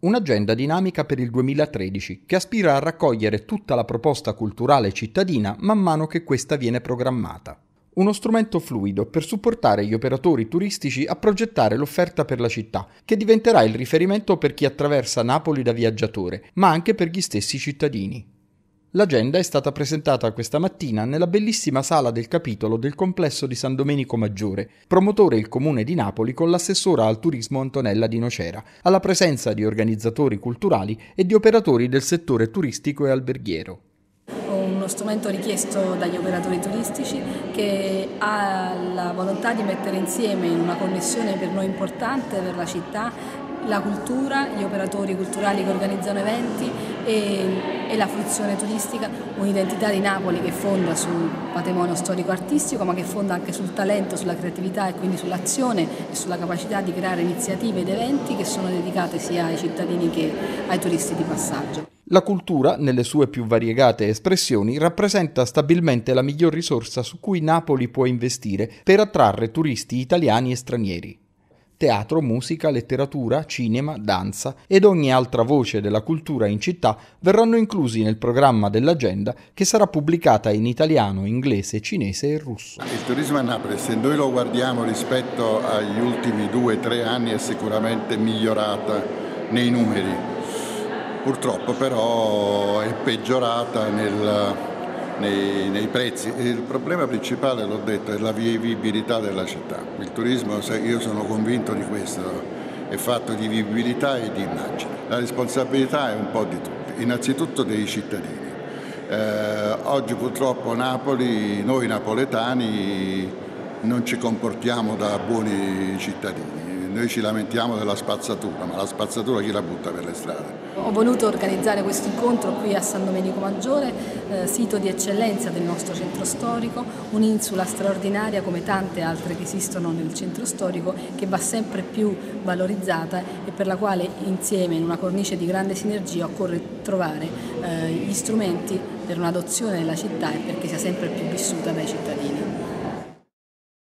Un'agenda dinamica per il 2013 che aspira a raccogliere tutta la proposta culturale cittadina man mano che questa viene programmata. Uno strumento fluido per supportare gli operatori turistici a progettare l'offerta per la città, che diventerà il riferimento per chi attraversa Napoli da viaggiatore, ma anche per gli stessi cittadini. L'agenda è stata presentata questa mattina nella bellissima sala del capitolo del complesso di San Domenico Maggiore, promotore il comune di Napoli con l'assessora al turismo Antonella Di Nocera, alla presenza di organizzatori culturali e di operatori del settore turistico e alberghiero. Uno strumento richiesto dagli operatori turistici che ha la volontà di mettere insieme in una connessione per noi importante per la città la cultura, gli operatori culturali che organizzano eventi e, e la fruizione turistica, un'identità di Napoli che fonda sul patrimonio storico-artistico ma che fonda anche sul talento, sulla creatività e quindi sull'azione e sulla capacità di creare iniziative ed eventi che sono dedicate sia ai cittadini che ai turisti di passaggio. La cultura, nelle sue più variegate espressioni, rappresenta stabilmente la miglior risorsa su cui Napoli può investire per attrarre turisti italiani e stranieri teatro, musica, letteratura, cinema, danza ed ogni altra voce della cultura in città verranno inclusi nel programma dell'agenda che sarà pubblicata in italiano, inglese, cinese e russo. Il turismo a Napoli, se noi lo guardiamo rispetto agli ultimi due o tre anni, è sicuramente migliorata nei numeri. Purtroppo però è peggiorata nel, nei, nei, prezzi. Il problema principale, l'ho detto, è la vivibilità della città. Il turismo, io sono convinto di questo, è fatto di vivibilità e di immagine. La responsabilità è un po' di tutti, innanzitutto dei cittadini. Eh, oggi purtroppo Napoli, noi napoletani, non ci comportiamo da buoni cittadini noi ci lamentiamo della spazzatura, ma la spazzatura chi la butta per le strade? Ho voluto organizzare questo incontro qui a San Domenico Maggiore, eh, sito di eccellenza del nostro centro storico, un'insula straordinaria come tante altre che esistono nel centro storico che va sempre più valorizzata e per la quale insieme in una cornice di grande sinergia occorre trovare eh, gli strumenti per un'adozione della città e perché sia sempre più vissuta dai cittadini.